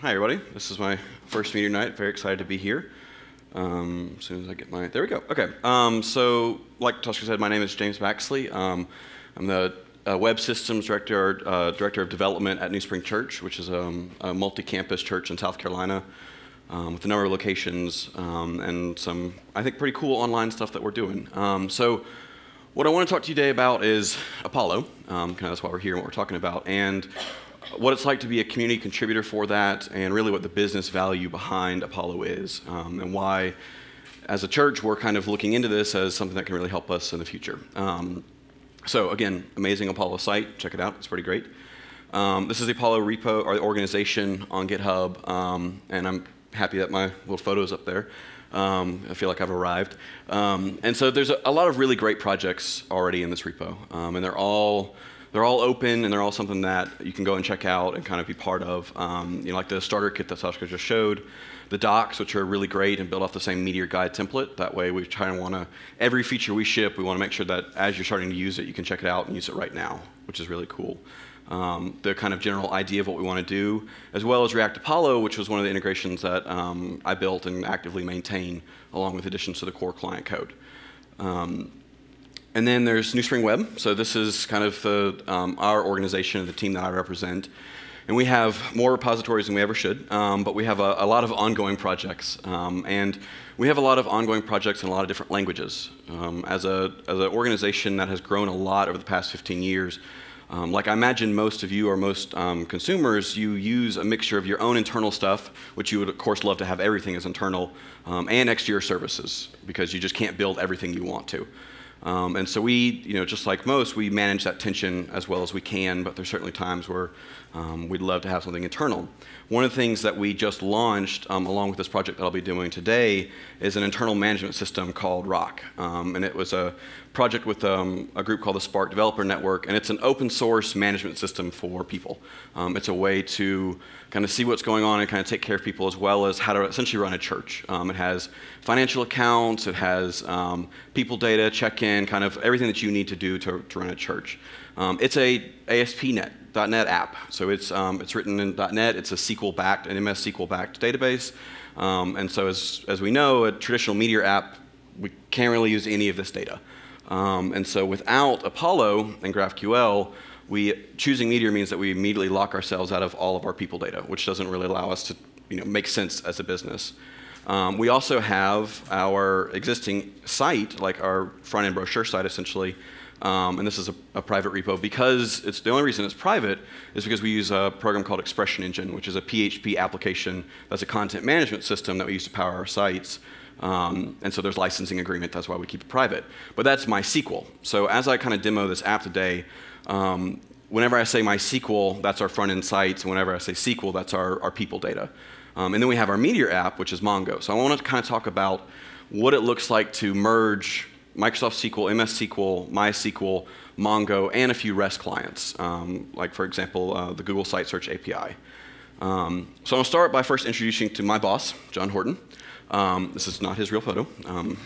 Hi, everybody. This is my first meeting night. Very excited to be here. Um, as soon as I get my, there we go. Okay. Um, so, like Tusker said, my name is James Baxley. Um, I'm the uh, Web Systems Director, uh, Director of Development at NewSpring Church, which is um, a multi-campus church in South Carolina um, with a number of locations um, and some, I think, pretty cool online stuff that we're doing. so, what I want to talk to you today about is Apollo. kind of that's why we're here and what we're talking about. And what it's like to be a community contributor for that, and really what the business value behind Apollo is, um, and why, as a church, we're kind of looking into this as something that can really help us in the future. Um, so, again, amazing Apollo site. Check it out, it's pretty great. Um, this is the Apollo repo or the organization on GitHub, um, and I'm happy that my little photo is up there. Um, I feel like I've arrived. Um, and so there's a, a, lot of really great projects already in this repo, um, and they're all they're all open and they're all something that you can go and check out and kind of be part of. Um, you know, like the starter kit that Sashko just showed, the docs, which are really great and build off the same Meteor Guide template. That way, we try and want to every feature we ship, we want to make sure that as you're starting to use it, you can check it out and use it right now, which is really cool. Um, the kind of general idea of what we want to do, as well as React Apollo, which was one of the integrations that um, I built and actively maintain, along with additions to the core client code. Um, and then there's NewSpring Web. So this is kind of the, um, our organization, and the team that I represent. And we have more repositories than we ever should, um, but we have a, a, lot of ongoing projects. Um, and we have a lot of ongoing projects in a lot of different languages. Um, as, a, as an organization that has grown a lot over the past 15 years, um, like I imagine most of you or most um, consumers, you use a mixture of your own internal stuff, which you would of course love to have everything as internal, and exterior services, because you just can't build everything you want to. Um, and so we, you know, just like most, we manage that tension as well as we can, but there's certainly times where um, we'd love to have something internal. One of the things that we just launched, um, along with this project that I'll be doing today, is an internal management system called Rock. Um, and it was a project with um, a group called the Spark Development Network, and it's an open source management system for people. Um, it's a way to kind of see what's going on and kind of take care of people as well as how to essentially run a church. Um, it has financial accounts, it has people data, check-in, kind of everything that you need to do to, to run a church. It's a ASP.NET .NET app. So it's, um, it's written in .NET. It's a SQL-backed, an MS SQL-backed database. Um, and so as, as we know, a traditional Meteor app, we can't really use any of this data. Um, and so without Apollo and GraphQL, we, choosing Meteor means that we immediately lock ourselves out of all of our people data, which doesn't really allow us to you know, make sense as a business. Um, we also have our existing site, like our front-end brochure site essentially, um, and this is a, a, private repo because it's the only reason it's private is because we use a program called Expression Engine, which is a PHP application that's a content management system that we use to power our sites. Um, and so there's licensing agreement. That's why we keep it private. But that's MySQL. So as I kind of demo this app today, um, whenever I say MySQL, that's our front end sites. And whenever I say SQL, that's our, our people data. Um, and then we have our Meteor app, which is Mongo. So I want to kind of talk about what it looks like to merge Microsoft SQL, MS SQL, MySQL, Mongo, and a few REST clients, um, like, for example, uh, the Google Site Search API. Um, so I'll start by first introducing to my boss, John Horton. Um, this is not his real photo. Um,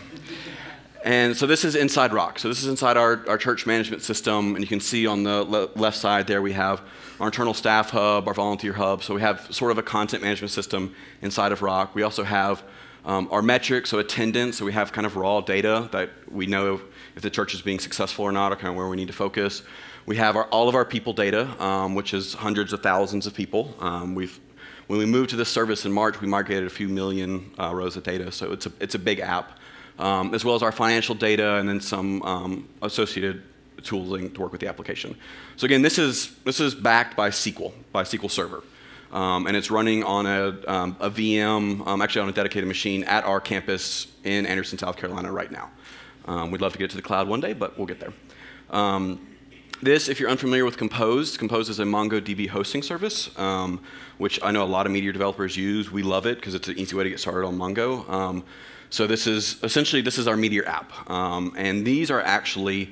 and so this is inside Rock. So this is inside our, our church management system, and you can see on the le left side there we have our internal staff hub, our volunteer hub. So we have sort of a content management system inside of Rock. We also have um, our metrics, so attendance, so we have kind of raw data that we know if the church is being successful or not, or kind of where we need to focus. We have our, all of our people data, um, which is hundreds of thousands of people. Um, we've, when we moved to this service in March, we migrated a few million uh, rows of data, so it's a, it's a big app, um, as well as our financial data and then some um, associated tooling to work with the application. So again, this is, this is backed by SQL, by SQL Server. Um, and it's running on a, um, a VM, um, actually on a dedicated machine at our campus in Anderson, South Carolina right now. Um, we'd love to get to the cloud one day, but we'll get there. Um, this, if you're unfamiliar with Compose, Compose is a MongoDB hosting service, um, which I know a lot of Meteor developers use. We love it because it's an easy way to get started on Mongo. so this is essentially this is our Meteor app, and these are actually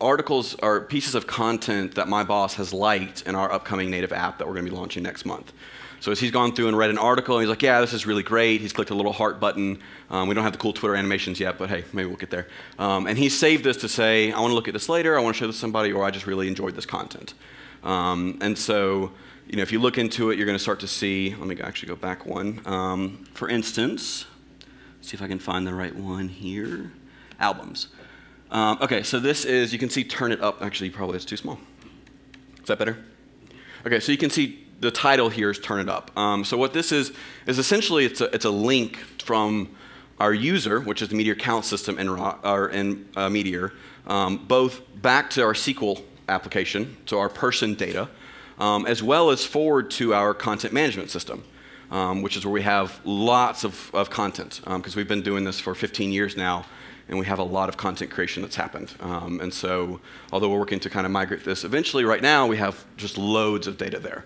articles are pieces of content that my boss has liked in our upcoming native app that we're going to be launching next month. So as he's gone through and read an article, and he's like, yeah, this is really great. He's clicked a little heart button. Um, we don't have the cool Twitter animations yet, but hey, maybe we'll get there. Um, and he saved this to say, I want to look at this later, I want to show this to somebody, or I just really enjoyed this content. Um, and so, you know, if you look into it, you're going to start to see, let me actually go back one. Um, for instance, see if I can find the right one here. Albums. Um, okay, so this is, you can see turn it up. Actually, probably it's too small. Is that better? Okay, so you can see the title here is turn it up. Um, so what this is, is essentially it's a, it's a link from our user, which is the Meteor account system in, or in uh, Meteor, um, both back to our SQL application, so our person data, um, as well as forward to our content management system, um, which is where we have lots of, of content, because um, we've been doing this for 15 years now, and we have a lot of content creation that's happened. Um, and so, although we're working to kind of migrate this eventually, right now we have just loads of data there.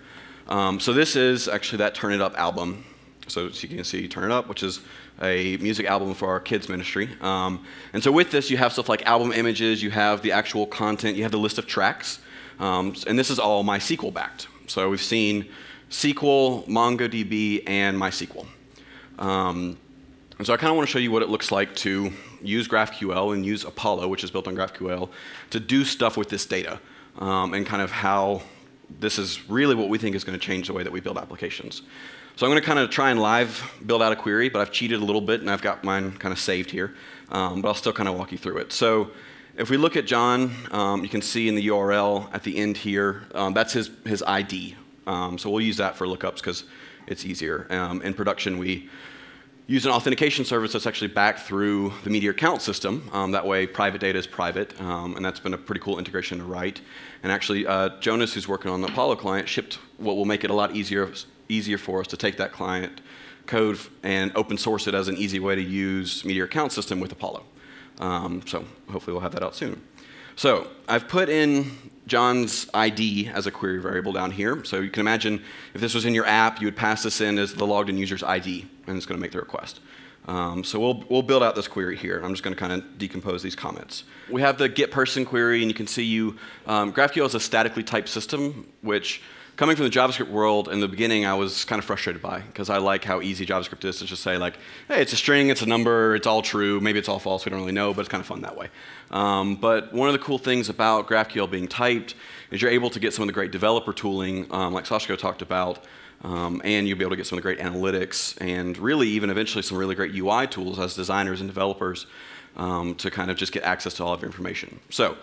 Um, so this is actually that Turn It Up album. So, so you can see Turn It Up, which is a music album for our kids ministry. Um, and so with this, you have stuff like album images, you have the actual content, you have the list of tracks. Um, and this is all MySQL backed. So we've seen SQL, MongoDB, and MySQL. Um, and so I kind of want to show you what it looks like to use GraphQL and use Apollo, which is built on GraphQL, to do stuff with this data um, and kind of how this is really what we think is going to change the way that we build applications. So I'm going to kind of try and live build out a query, but I've cheated a little bit and I've got mine kind of saved here, um, but I'll still kind of walk you through it. So if we look at John, um, you can see in the URL at the end here, um, that's his, his ID. Um, so we'll use that for lookups because it's easier. Um, in production, we use an authentication service that's actually backed through the Meteor account system. Um, that way, private data is private, um, and that's been a pretty cool integration to write. And actually, uh, Jonas, who's working on the Apollo client, shipped what will make it a lot easier, easier for us to take that client code and open source it as an easy way to use Meteor account system with Apollo. Um, so hopefully we'll have that out soon. So I've put in John's ID as a query variable down here. So you can imagine if this was in your app, you would pass this in as the logged in user's ID, and it's going to make the request. Um, so we'll, we'll build out this query here. I'm just going to kind of decompose these comments. We have the get person query, and you can see you, um, GraphQL is a statically typed system, which coming from the JavaScript world, in the beginning, I was kind of frustrated by because I like how easy JavaScript is to just say like, hey, it's a string, it's a number, it's all true, maybe it's all false, we don't really know, but it's kind of fun that way. Um, but one of the cool things about GraphQL being typed is you're able to get some of the great developer tooling, um, like Sashko talked about, um, and you'll be able to get some of the great analytics and really even eventually some really great UI tools as designers and developers um, to kind of just get access to all of your information. So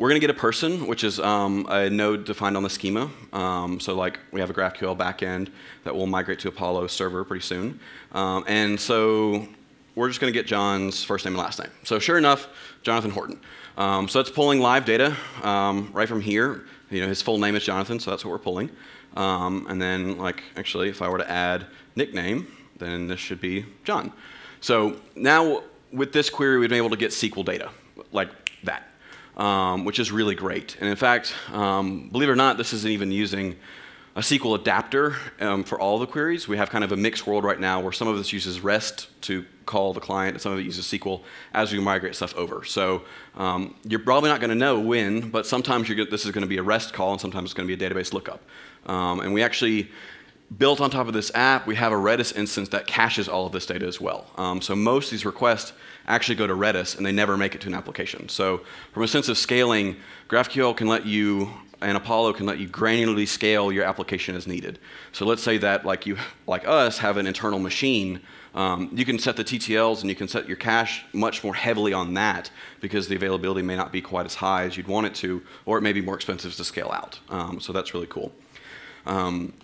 we're going to get a person, which is um, a node defined on the schema. Um, so like we have a GraphQL backend that will migrate to Apollo server pretty soon. Um, and so we're just going to get John's first name and last name. So sure enough, Jonathan Horton. Um, so that's pulling live data um, right from here. You know, his full name is Jonathan, so that's what we're pulling. Um, and then like actually, if I were to add nickname, then this should be John. So now with this query, we've been able to get SQL data like that um, which is really great. And in fact, um, believe it or not, this isn't even using a SQL adapter um, for all the queries. We have kind of a mixed world right now where some of this uses REST to call the client, and some of it uses SQL as we migrate stuff over. So um, you're probably not going to know when, but sometimes this is going to be a REST call, and sometimes it's going to be a database lookup. Um, and we actually built on top of this app, we have a Redis instance that caches all of this data as well. Um, so most of these requests actually go to Redis and they never make it to an application. So from a sense of scaling, GraphQL can let you and Apollo can let you granularly scale your application as needed. So let's say that like you, like us, have an internal machine. Um, you can set the TTLs and you can set your cache much more heavily on that because the availability may not be quite as high as you'd want it to, or it may be more expensive to scale out. Um, so that's really cool. Um,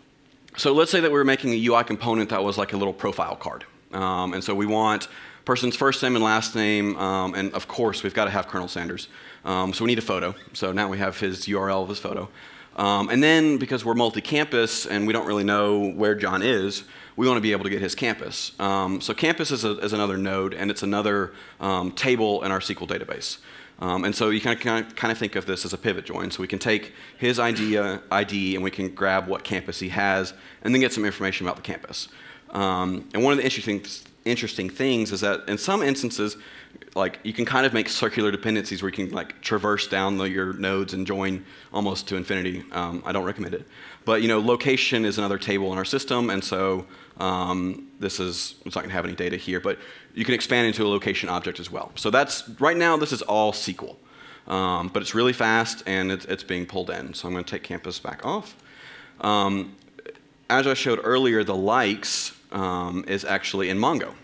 so let's say that we were making a UI component that was like a little profile card. Um, and so we want person's first name and last name, um, and of course, we've got to have Colonel Sanders. Um, so we need a photo. So now we have his URL of his photo. Um, and then, because we're multi-campus and we don't really know where John is, we want to be able to get his campus. Um, so campus is, a, is, another node, and it's another um, table in our SQL database. Um, and so you can kind of, kind of think of this as a pivot join. So we can take his idea, ID and we can grab what campus he has and then get some information about the campus. And one of the interesting interesting things is that in some instances, like you can kind of make circular dependencies where you can like traverse down the, your nodes and join almost to infinity. Um, I don't recommend it. But you know, location is another table in our system, and so um, this is it's not going to have any data here, but you can expand into a location object as well. So that's right now. This is all SQL, um, but it's really fast and it's, it's, being pulled in. So I'm going to take campus back off. Um, as I showed earlier, the likes um, is actually in Mongo.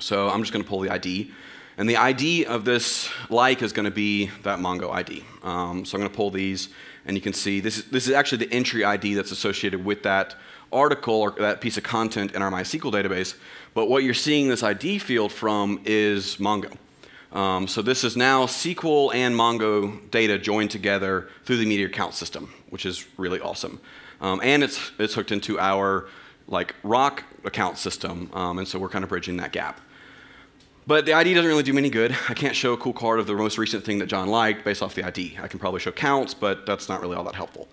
So I'm just going to pull the ID. And the ID of this like is going to be that Mongo ID. Um, so I'm going to pull these, and you can see this is, this is actually the entry ID that's associated with that article or that piece of content in our MySQL database. But what you're seeing this ID field from is Mongo. Um, so this is now SQL and Mongo data joined together through the Meteor Account system, which is really awesome. Um, and it's, it's hooked into our like rock account system, um, and so we're kind of bridging that gap. But the ID doesn't really do me any good. I can't show a cool card of the most recent thing that John liked based off the ID. I can probably show counts, but that's not really all that helpful.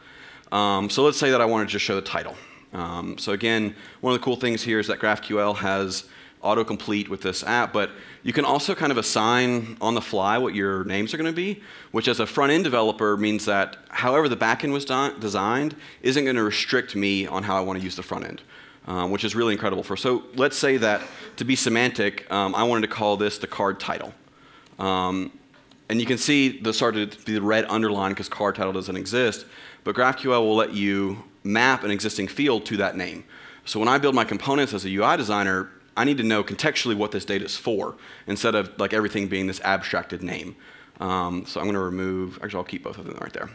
Um, so let's say that I want to just show the title. Um, so again, one of the cool things here is that GraphQL has autocomplete with this app, but you can also kind of assign on the fly what your names are going to be, which as a front-end developer means that however the backend was designed isn't going to restrict me on how I want to use the front end um, which is really incredible for. So let's say that to be semantic, um, I wanted to call this the card title. Um, and you can see the started to be the red underline because card title doesn't exist, but GraphQL will let you map an existing field to that name. So when I build my components as a UI designer, I need to know contextually what this data is for instead of like everything being this abstracted name. Um, so I'm going to remove, actually I'll keep both of them right there.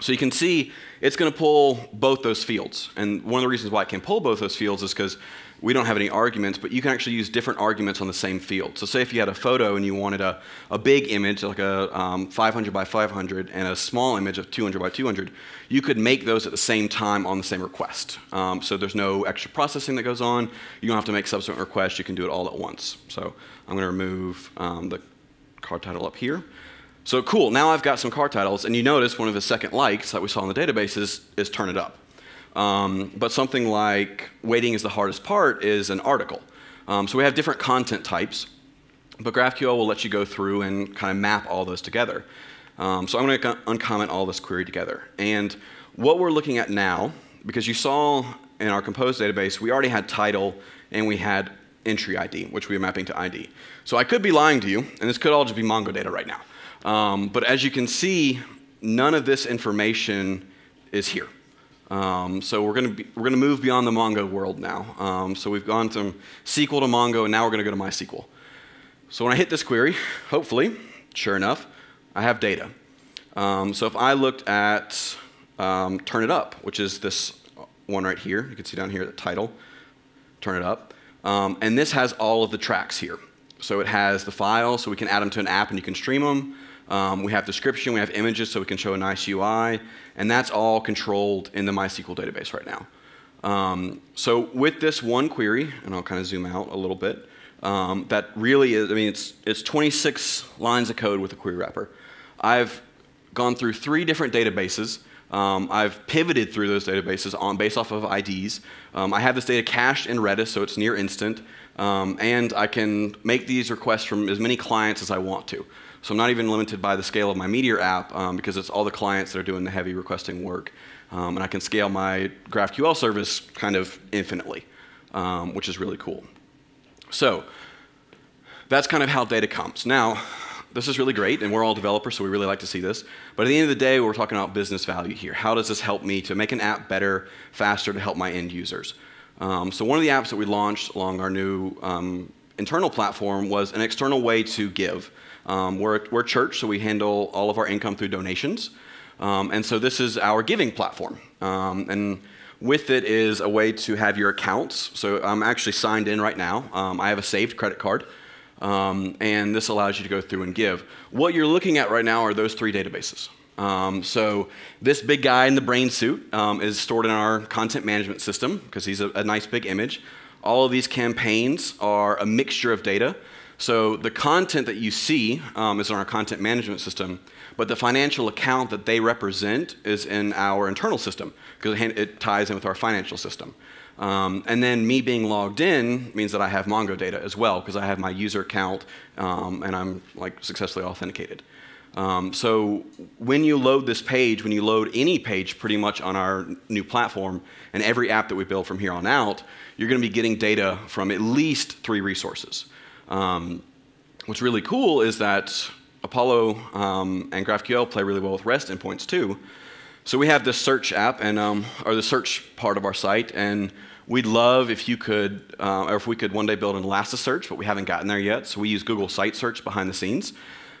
So you can see it's going to pull both those fields. And one of the reasons why it can pull both those fields is because we don't have any arguments, but you can actually use different arguments on the same field. So say if you had a photo and you wanted a, a big image, like a um, 500 by 500, and a small image of 200 by 200, you could make those at the same time on the same request. Um, so there's no extra processing that goes on. You don't have to make subsequent requests. You can do it all at once. So I'm going to remove um, the card title up here. So cool, now I've got some car titles, and you notice one of the second likes that we saw in the database is, is turn it up. Um, but something like waiting is the hardest part is an article. Um, so we have different content types, but GraphQL will let you go through and kind of map all those together. Um, so I'm going to uncomment all this query together. And what we're looking at now, because you saw in our Compose database, we already had title and we had entry ID, which we are mapping to ID. So I could be lying to you, and this could all just be Mongo data right now. Um, but as you can see, none of this information is here. Um, so we're going to move beyond the Mongo world now. Um, so we've gone from SQL to Mongo, and now we're going to go to MySQL. So when I hit this query, hopefully, sure enough, I have data. Um, so if I looked at um, Turn It Up, which is this one right here, you can see down here the title, Turn It Up. Um, and this has all of the tracks here. So it has the file, so we can add them to an app and you can stream them. Um, we have description, we have images so we can show a nice UI, and that's all controlled in the MySQL database right now. Um, so with this one query, and I'll kind of zoom out a little bit, um, that really is, I mean, it's, it's 26 lines of code with a query wrapper. I've gone through three different databases. Um, I've pivoted through those databases on based off of IDs. Um, I have this data cached in Redis, so it's near instant, um, and I can make these requests from as many clients as I want to. So I'm not even limited by the scale of my Meteor app um, because it's all the clients that are doing the heavy requesting work. Um, and I can scale my GraphQL service kind of infinitely, um, which is really cool. So that's kind of how data comes. Now, this is really great, and we're all developers, so we really like to see this. But at the end of the day, we're talking about business value here. How does this help me to make an app better, faster, to help my end users? Um, so one of the apps that we launched along our new um, internal platform was an external way to give. Um, we're, we're a church, so we handle all of our income through donations. Um, and so this is our giving platform. Um, and with it is a way to have your accounts. So I'm actually signed in right now. Um, I have a saved credit card. Um, and this allows you to go through and give. What you're looking at right now are those three databases. Um, so this big guy in the brain suit um, is stored in our content management system because he's a, a, nice big image. All of these campaigns are a mixture of data. So the content that you see um, is in our content management system, but the financial account that they represent is in our internal system because it ties in with our financial system. Um, and then me being logged in means that I have Mongo data as well because I have my user account um, and I'm like successfully authenticated. Um, so when you load this page, when you load any page pretty much on our new platform and every app that we build from here on out, you're going to be getting data from at least three resources. Um, what's really cool is that Apollo um, and GraphQL play really well with REST endpoints too. So we have this search app and um, or the search part of our site, and we'd love if you could, uh, or if we could one day build an Elasticsearch, but we haven't gotten there yet. So we use Google Site Search behind the scenes.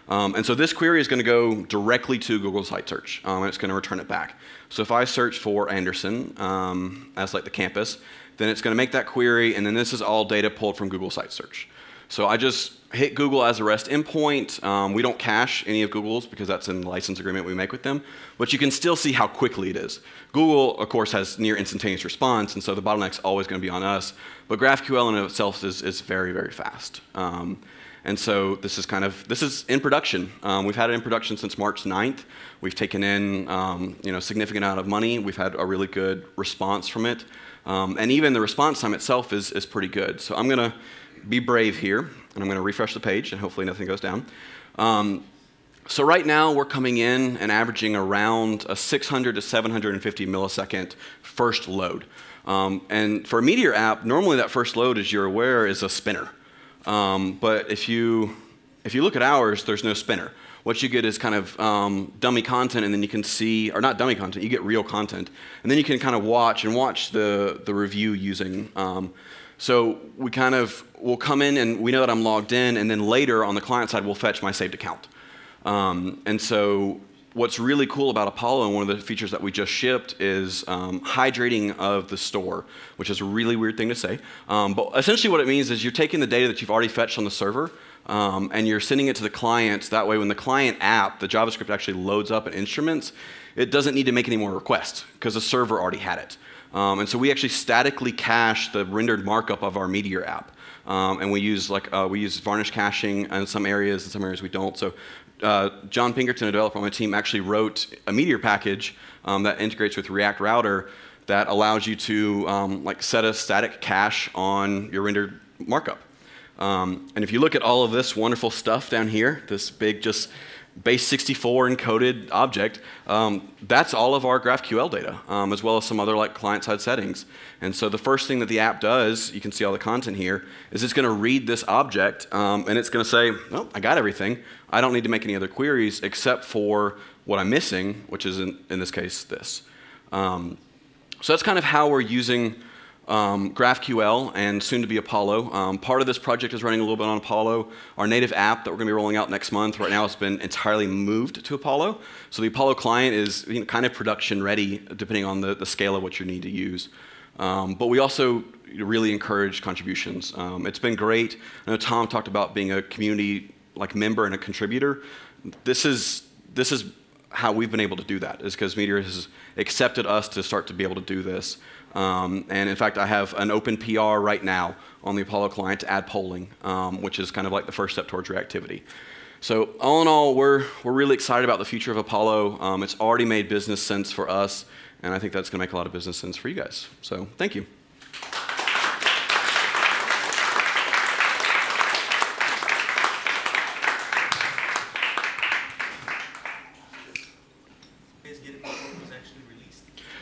Um, and so this query is going to go directly to Google Site Search, um, and it's going to return it back. So if I search for Anderson um, as like the campus, then it's going to make that query, and then this is all data pulled from Google Site Search. So I just hit Google as a REST endpoint. Um, we don't cache any of Google's because that's in the license agreement we make with them, but you can still see how quickly it is. Google, of course, has near instantaneous response, and so the bottleneck's always going to be on us. But GraphQL in itself is, is very, very fast. Um, and so this is kind of, this is in production. Um, we've had it in production since March 9th. We've taken in, um, you know, significant amount of money. We've had a really good response from it. Um, and even the response time itself is, is pretty good. So I'm going to be brave here, and I'm going to refresh the page, and hopefully nothing goes down. Um, so right now we're coming in and averaging around a 600 to 750 millisecond first load. Um, and for a Meteor app, normally that first load, as you're aware, is a spinner. Um, but if you, if you look at ours, there's no spinner. What you get is kind of um, dummy content, and then you can see, or not dummy content, you get real content. And then you can kind of watch and watch the, the review using. So we kind of will come in and we know that I'm logged in, and then later on the client side, we'll fetch my saved account. Um, and so what's really cool about Apollo and one of the features that we just shipped is um, hydrating of the store, which is a really weird thing to say. Um, but essentially, what it means is you're taking the data that you've already fetched on the server um, and you're sending it to the client. That way, when the client app, the JavaScript actually loads up and instruments, it doesn't need to make any more requests because the server already had it. Um, and so we actually statically cache the rendered markup of our Meteor app. Um, and we use like uh, we use varnish caching in some areas, in some areas we don't. So uh, John Pinkerton, a developer on my team, actually wrote a Meteor package um, that integrates with React Router that allows you to um, like set a static cache on your rendered markup. Um, and if you look at all of this wonderful stuff down here, this big just base 64 encoded object, um, that's all of our GraphQL data, um, as well as some other like client-side settings. And so the first thing that the app does, you can see all the content here, is it's going to read this object, um, and it's going to say, oh, I got everything. I don't need to make any other queries except for what I'm missing, which is in, in this case this. Um, so that's kind of how we're using um, GraphQL and soon to be Apollo. Um, part of this project is running a little bit on Apollo. Our native app that we're going to be rolling out next month, right now, it's been entirely moved to Apollo. So the Apollo client is you know, kind of production ready, depending on the, the scale of what you need to use. Um, but we also really encourage contributions. Um, it's been great. I know Tom talked about being a community like member and a contributor. This is this is how we've been able to do that is because Meteor has accepted us to start to be able to do this. Um, and in fact, I have an open PR right now on the Apollo client to add polling, um, which is kind of like the first step towards reactivity. So all in all, we're, we're really excited about the future of Apollo. Um, it's already made business sense for us, and I think that's going to make a lot of business sense for you guys. So thank you.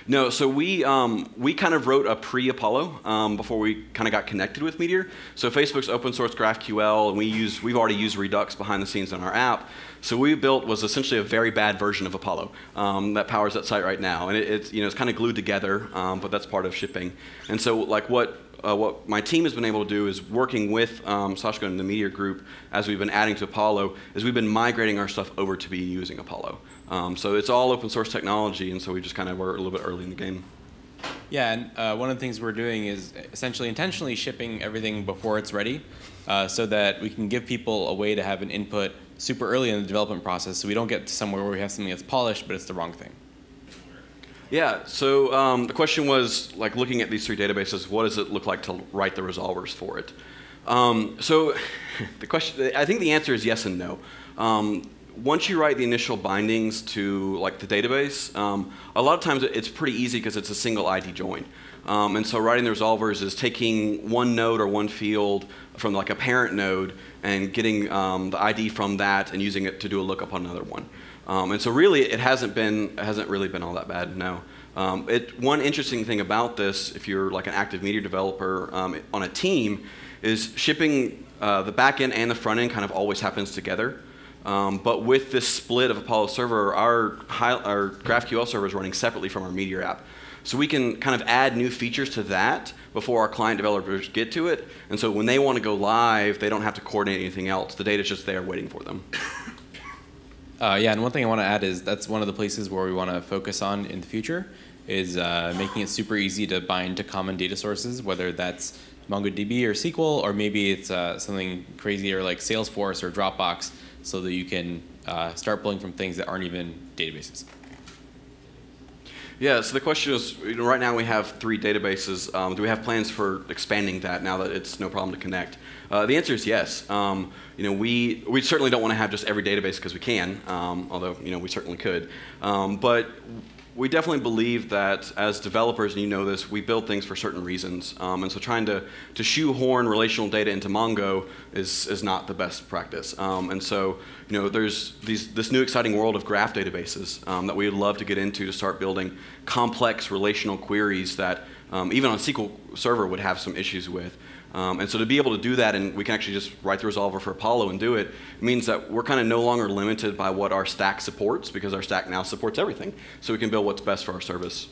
No, so we, um, we kind of wrote a pre-Apollo um, before we kind of got connected with Meteor. So Facebook's open source GraphQL, and we use, we've already used Redux behind the scenes in our app. So we built was essentially a very bad version of Apollo um, that powers that site right now. And it, it's, you know, it's kind of glued together, um, but that's part of shipping. And so like what uh, what my team has been able to do is working with um, Sashko and the Meteor group as we've been adding to Apollo, is we've been migrating our stuff over to be using Apollo. Um, so it's all open source technology, and so we just kind of were a little bit early in the game. Yeah, and uh, one of the things we're doing is essentially intentionally shipping everything before it's ready, uh, so that we can give people a way to have an input super early in the development process, so we don't get to somewhere where we have something that's polished, but it's the wrong thing. Yeah, so um, the question was like looking at these three databases, what does it look like to write the resolvers for it? Um, so the question, I think the answer is yes and no. Um, once you write the initial bindings to like the database, um, a lot of times it's pretty easy because it's a single ID join. Um, and so writing the resolvers is taking one node or one field from like a parent node and getting um, the ID from that and using it to do a lookup on another one. Um, and so really, it hasn't been it hasn't really been all that bad. No. Um, it, one interesting thing about this, if you're like an active Meteor developer um, on a team, is shipping uh, the back end and the front end kind of always happens together. Um, but with this split of Apollo server, our, high, our GraphQL server is running separately from our Meteor app. So we can kind of add new features to that before our client developers get to it. And so when they want to go live, they don't have to coordinate anything else. The data's just there waiting for them. Uh, yeah, and one thing I want to add is that's one of the places where we want to focus on in the future is uh, making it super easy to bind to common data sources, whether that's MongoDB or SQL, or maybe it's uh, something crazier like Salesforce or Dropbox, so that you can uh, start pulling from things that aren't even databases. Yeah, so the question is, you know, right now we have three databases. Um, do we have plans for expanding that now that it's no problem to connect? Uh, the answer is yes. Um, you know, we, we certainly don't want to have just every database because we can, um, although, you know, we certainly could. Um, but we definitely believe that as developers, and you know this, we build things for certain reasons. Um, and so trying to, to shoehorn relational data into Mongo is, is not the best practice. Um, and so, you know, there's these, this new exciting world of graph databases um, that we would love to get into to start building complex relational queries that um, even on SQL Server would have some issues with. Um, and so to be able to do that, and we can actually just write the resolver for Apollo and do it, means that we're kind of no longer limited by what our stack supports because our stack now supports everything. So we can build what's best for our service.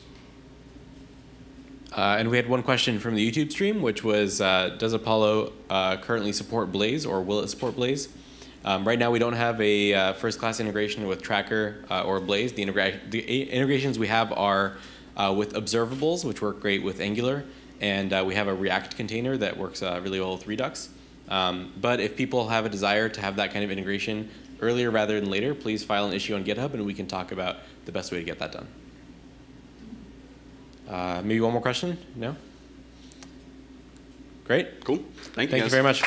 Uh, and we had one question from the YouTube stream, which was, uh, does Apollo uh, currently support Blaze or will it support Blaze? Um, right now, we don't have a uh, first-class integration with Tracker uh, or Blaze. The, integra the, integrations we have are uh, with observables, which work great with Angular, and uh, we have a React container that works uh, really well with Redux. Um, but if people have a desire to have that kind of integration earlier rather than later, please file an issue on GitHub and we can talk about the best way to get that done. Uh, maybe one more question? No? Great. Cool. Thank you. Thank guys. you very much.